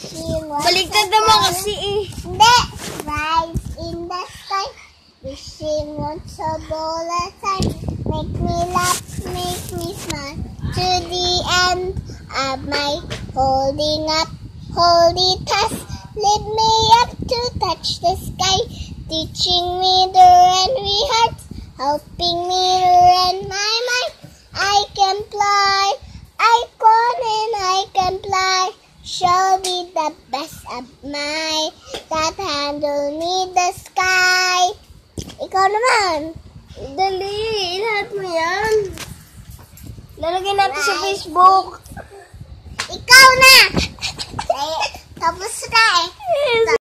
A naman kasi eh. Rise in the sky. Wishing sign. Make me laugh, make me smile. To the end of my holding up, holy task. Lead me up to touch the sky. Teaching me to run we hearts. Helping me to run my mind. I can fly. I and I can fly. Show me the best of my that handle me the sky. Ikaw naman. Dali, lahat mo yan. Lalagay natin sa Facebook.